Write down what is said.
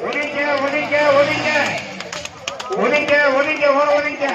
ஒதுங்க ஒதுங்க ஒதுங்க ஒதுங்க ஒதுங்க